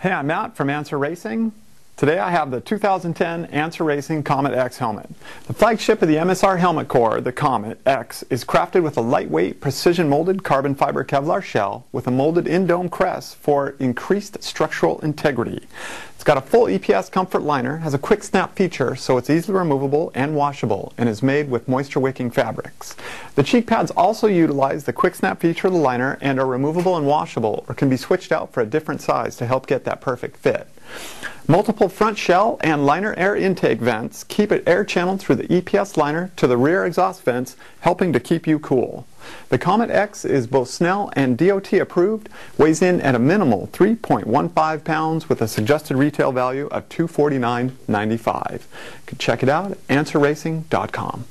Hey, I'm Matt from Answer Racing. Today I have the 2010 Answer Racing Comet X helmet. The flagship of the MSR Helmet Corps, the Comet X, is crafted with a lightweight, precision molded carbon fiber Kevlar shell with a molded in-dome crest for increased structural integrity. It's got a full EPS comfort liner, has a quick snap feature so it's easily removable and washable, and is made with moisture wicking fabrics. The cheek pads also utilize the quick snap feature of the liner and are removable and washable or can be switched out for a different size to help get that perfect fit. Multiple front shell and liner air intake vents keep it air channeled through the EPS liner to the rear exhaust vents, helping to keep you cool. The Comet X is both Snell and DOT approved, weighs in at a minimal 3.15 pounds with a suggested retail value of $249.95. You can check it out at answerracing.com.